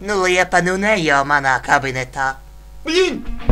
Nu e pe nune mana kabineta. Bine.